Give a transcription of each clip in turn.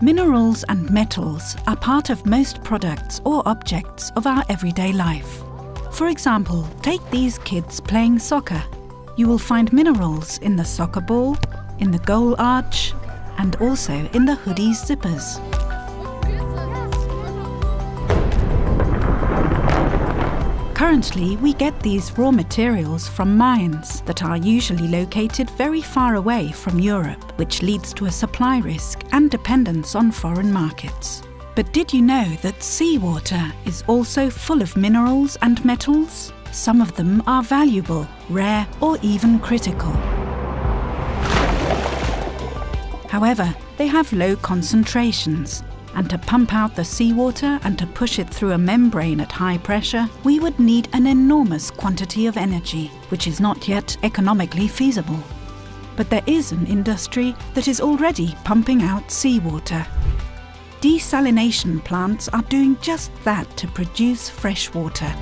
Minerals and metals are part of most products or objects of our everyday life. For example, take these kids playing soccer. You will find minerals in the soccer ball, in the goal arch, and also in the hoodie's zippers. Currently, we get these raw materials from mines that are usually located very far away from Europe, which leads to a supply risk and dependence on foreign markets. But did you know that seawater is also full of minerals and metals? Some of them are valuable, rare, or even critical. However, they have low concentrations and to pump out the seawater and to push it through a membrane at high pressure, we would need an enormous quantity of energy, which is not yet economically feasible. But there is an industry that is already pumping out seawater. Desalination plants are doing just that to produce fresh water.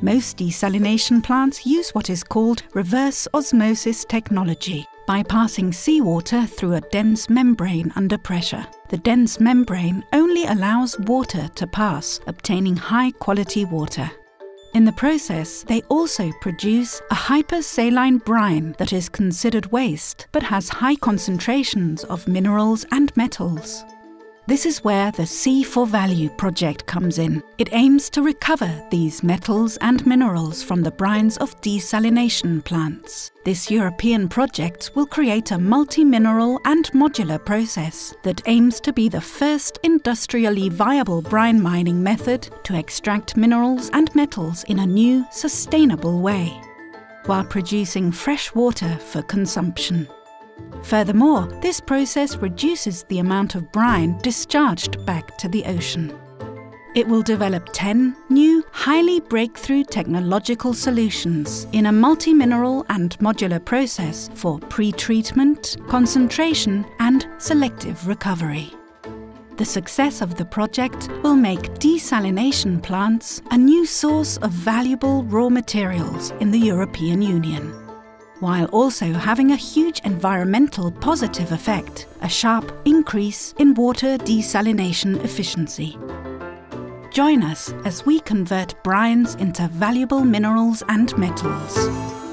Most desalination plants use what is called reverse osmosis technology, by passing seawater through a dense membrane under pressure. The dense membrane only allows water to pass, obtaining high quality water. In the process, they also produce a hypersaline brine that is considered waste but has high concentrations of minerals and metals. This is where the Sea4Value project comes in. It aims to recover these metals and minerals from the brines of desalination plants. This European project will create a multi-mineral and modular process that aims to be the first industrially viable brine mining method to extract minerals and metals in a new, sustainable way, while producing fresh water for consumption. Furthermore, this process reduces the amount of brine discharged back to the ocean. It will develop 10 new, highly breakthrough technological solutions in a multi-mineral and modular process for pre-treatment, concentration and selective recovery. The success of the project will make desalination plants a new source of valuable raw materials in the European Union while also having a huge environmental positive effect, a sharp increase in water desalination efficiency. Join us as we convert brines into valuable minerals and metals.